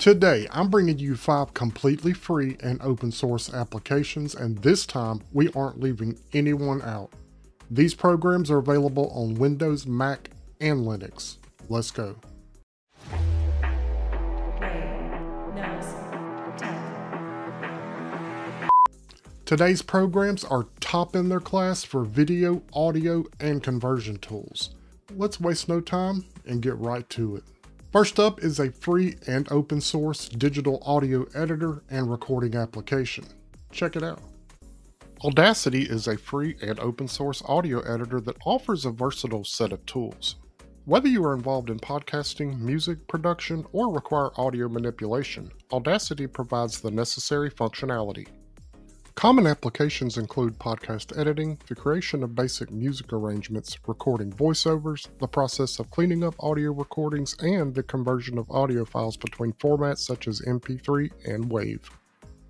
Today, I'm bringing you five completely free and open source applications, and this time we aren't leaving anyone out. These programs are available on Windows, Mac, and Linux. Let's go. Today's programs are top in their class for video, audio, and conversion tools. Let's waste no time and get right to it. First up is a free and open source digital audio editor and recording application. Check it out. Audacity is a free and open source audio editor that offers a versatile set of tools. Whether you are involved in podcasting, music production, or require audio manipulation, Audacity provides the necessary functionality. Common applications include podcast editing, the creation of basic music arrangements, recording voiceovers, the process of cleaning up audio recordings, and the conversion of audio files between formats such as MP3 and WAV.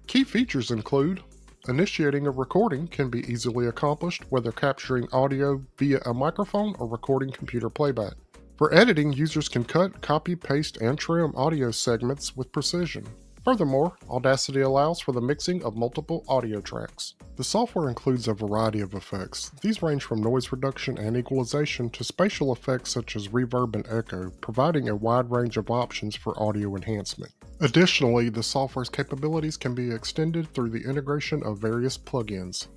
Key features include Initiating a recording can be easily accomplished whether capturing audio via a microphone or recording computer playback. For editing, users can cut, copy, paste, and trim audio segments with precision. Furthermore, Audacity allows for the mixing of multiple audio tracks. The software includes a variety of effects. These range from noise reduction and equalization to spatial effects such as reverb and echo, providing a wide range of options for audio enhancement. Additionally, the software's capabilities can be extended through the integration of various plugins.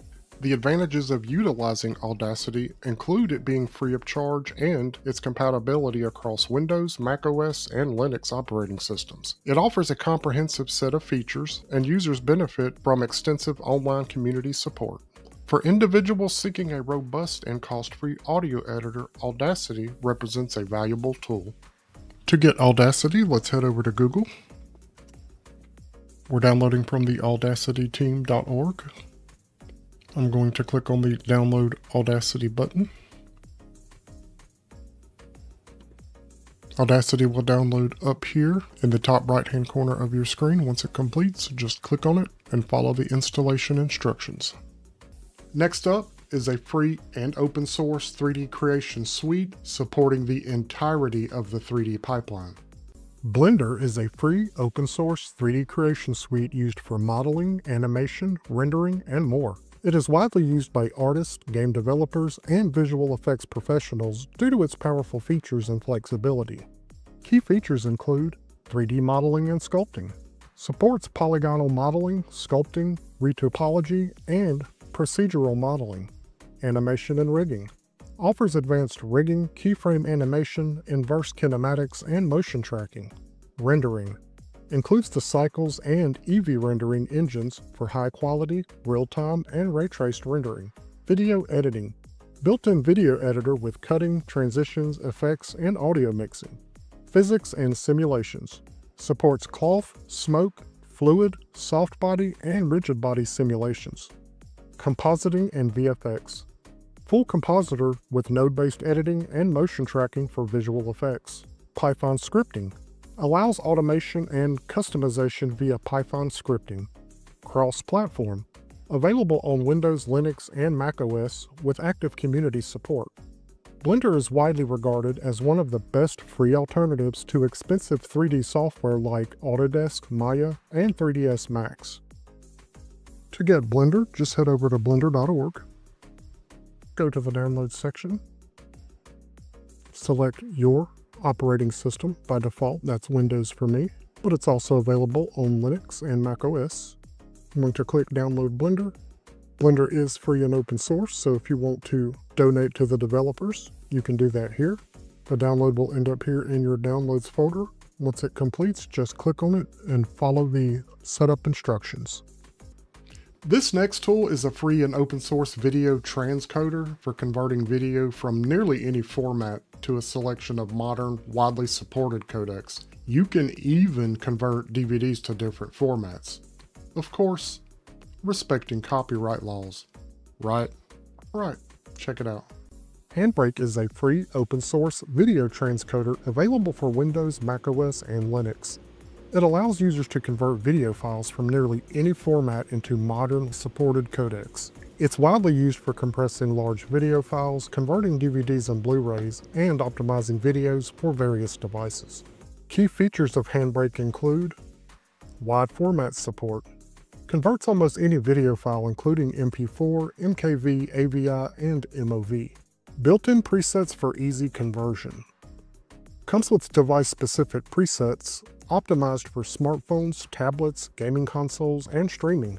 The advantages of utilizing Audacity include it being free of charge and its compatibility across Windows, macOS, and Linux operating systems. It offers a comprehensive set of features, and users benefit from extensive online community support. For individuals seeking a robust and cost-free audio editor, Audacity represents a valuable tool. To get Audacity, let's head over to Google. We're downloading from the audacityteam.org. I'm going to click on the download Audacity button. Audacity will download up here in the top right hand corner of your screen. Once it completes, just click on it and follow the installation instructions. Next up is a free and open source 3D creation suite supporting the entirety of the 3D pipeline. Blender is a free open source 3D creation suite used for modeling, animation, rendering, and more. It is widely used by artists, game developers, and visual effects professionals due to its powerful features and flexibility. Key features include 3D modeling and sculpting, supports polygonal modeling, sculpting, retopology, and procedural modeling, animation and rigging, offers advanced rigging, keyframe animation, inverse kinematics, and motion tracking, rendering, includes the Cycles and Eevee rendering engines for high quality, real-time, and ray-traced rendering. Video editing. Built-in video editor with cutting, transitions, effects, and audio mixing. Physics and simulations. Supports cloth, smoke, fluid, soft body, and rigid body simulations. Compositing and VFX. Full compositor with node-based editing and motion tracking for visual effects. Python scripting allows automation and customization via Python scripting. Cross-platform, available on Windows, Linux, and macOS with active community support. Blender is widely regarded as one of the best free alternatives to expensive 3D software like Autodesk, Maya, and 3ds Max. To get Blender, just head over to blender.org, go to the download section, select your operating system. By default, that's Windows for me, but it's also available on Linux and Mac OS. I'm going to click Download Blender. Blender is free and open source, so if you want to donate to the developers, you can do that here. The download will end up here in your Downloads folder. Once it completes, just click on it and follow the setup instructions. This next tool is a free and open source video transcoder for converting video from nearly any format to a selection of modern, widely supported codecs. You can even convert DVDs to different formats. Of course, respecting copyright laws. Right? Right. Check it out. Handbrake is a free open source video transcoder available for Windows, macOS, and Linux. It allows users to convert video files from nearly any format into modern supported codecs. It's widely used for compressing large video files, converting DVDs and Blu-rays, and optimizing videos for various devices. Key features of Handbrake include wide format support, converts almost any video file including MP4, MKV, AVI, and MOV. Built-in presets for easy conversion. Comes with device-specific presets, optimized for smartphones, tablets, gaming consoles, and streaming.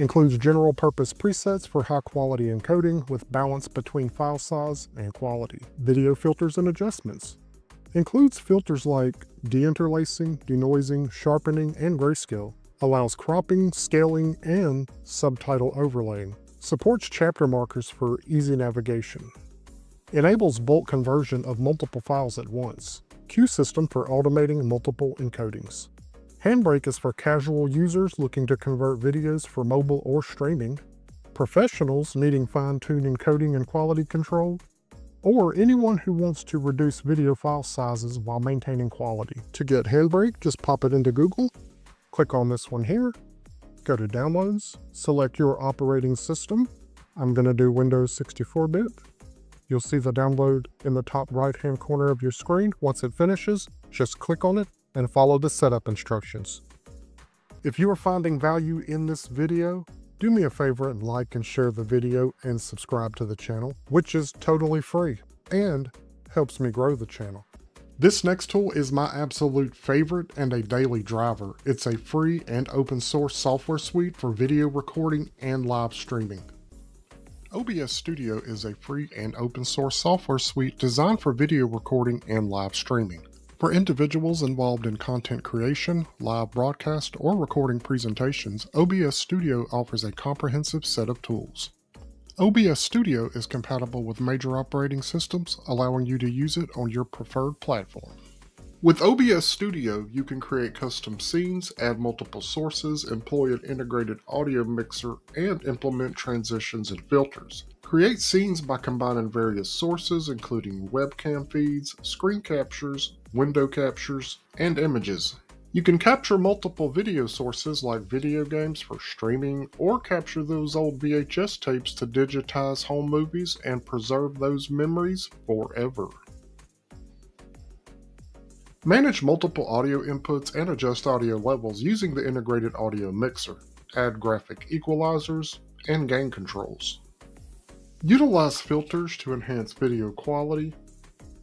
Includes general-purpose presets for high-quality encoding with balance between file size and quality. Video filters and adjustments. Includes filters like deinterlacing, denoising, sharpening, and grayscale. Allows cropping, scaling, and subtitle overlaying. Supports chapter markers for easy navigation. Enables bulk conversion of multiple files at once. Queue system for automating multiple encodings. Handbrake is for casual users looking to convert videos for mobile or streaming, professionals needing fine-tuned encoding and quality control, or anyone who wants to reduce video file sizes while maintaining quality. To get Handbrake, just pop it into Google, click on this one here, go to Downloads, select your operating system. I'm going to do Windows 64-bit. You'll see the download in the top right hand corner of your screen. Once it finishes, just click on it and follow the setup instructions. If you are finding value in this video, do me a favor and like and share the video and subscribe to the channel, which is totally free and helps me grow the channel. This next tool is my absolute favorite and a daily driver. It's a free and open source software suite for video recording and live streaming. OBS Studio is a free and open source software suite designed for video recording and live streaming. For individuals involved in content creation, live broadcast, or recording presentations, OBS Studio offers a comprehensive set of tools. OBS Studio is compatible with major operating systems, allowing you to use it on your preferred platform. With OBS Studio, you can create custom scenes, add multiple sources, employ an integrated audio mixer, and implement transitions and filters. Create scenes by combining various sources including webcam feeds, screen captures, window captures, and images. You can capture multiple video sources like video games for streaming or capture those old VHS tapes to digitize home movies and preserve those memories forever. Manage multiple audio inputs and adjust audio levels using the integrated audio mixer. Add graphic equalizers and gain controls. Utilize filters to enhance video quality,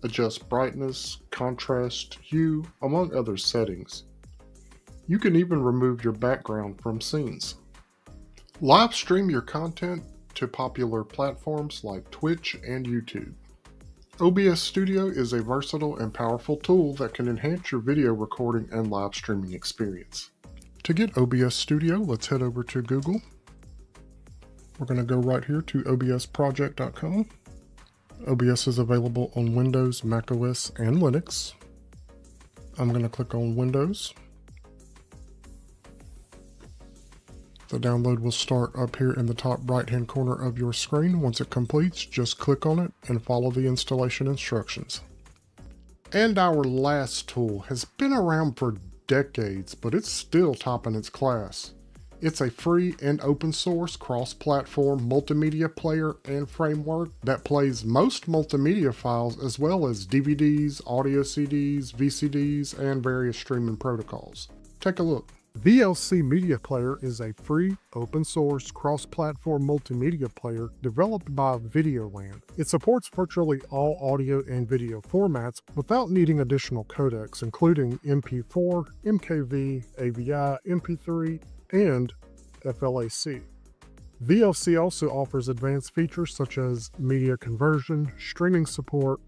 adjust brightness, contrast, hue, among other settings. You can even remove your background from scenes. Live stream your content to popular platforms like Twitch and YouTube. OBS Studio is a versatile and powerful tool that can enhance your video recording and live streaming experience. To get OBS Studio, let's head over to Google. We're going to go right here to obsproject.com. OBS is available on Windows, macOS, and Linux. I'm going to click on Windows. The download will start up here in the top right hand corner of your screen. Once it completes, just click on it and follow the installation instructions. And our last tool has been around for decades, but it's still topping its class. It's a free and open source cross-platform multimedia player and framework that plays most multimedia files as well as DVDs, audio CDs, VCDs, and various streaming protocols. Take a look. VLC Media Player is a free, open source, cross platform multimedia player developed by VideoLAN. It supports virtually all audio and video formats without needing additional codecs, including MP4, MKV, AVI, MP3, and FLAC. VLC also offers advanced features such as media conversion, streaming support,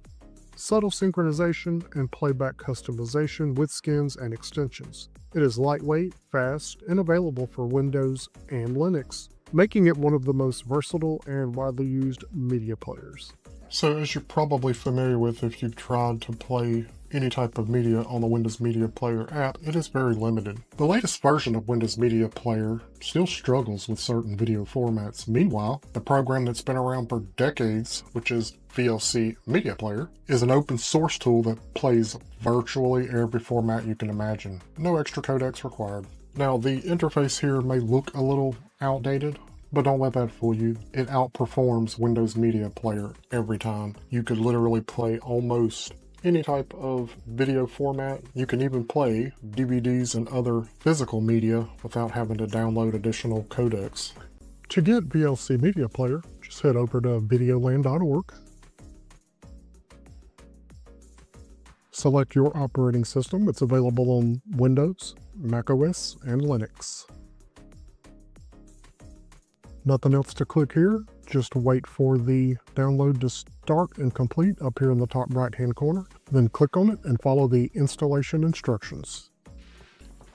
subtitle synchronization, and playback customization with skins and extensions. It is lightweight, fast, and available for Windows and Linux, making it one of the most versatile and widely used media players. So as you're probably familiar with if you've tried to play any type of media on the Windows Media Player app, it is very limited. The latest version of Windows Media Player still struggles with certain video formats. Meanwhile, the program that's been around for decades, which is VLC Media Player, is an open source tool that plays virtually every format you can imagine. No extra codecs required. Now, the interface here may look a little outdated, but don't let that fool you. It outperforms Windows Media Player every time. You could literally play almost any type of video format. You can even play DVDs and other physical media without having to download additional codecs. To get VLC Media Player, just head over to videolan.org. Select your operating system. It's available on Windows, macOS, and Linux. Nothing else to click here. Just wait for the download to start and complete up here in the top right hand corner. Then click on it and follow the installation instructions.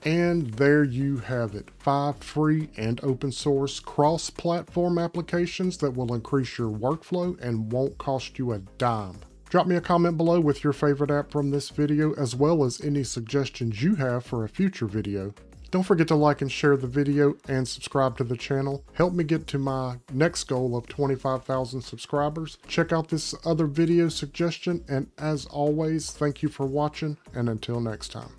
And there you have it. Five free and open source cross-platform applications that will increase your workflow and won't cost you a dime. Drop me a comment below with your favorite app from this video as well as any suggestions you have for a future video. Don't forget to like and share the video and subscribe to the channel. Help me get to my next goal of 25,000 subscribers. Check out this other video suggestion and as always, thank you for watching and until next time.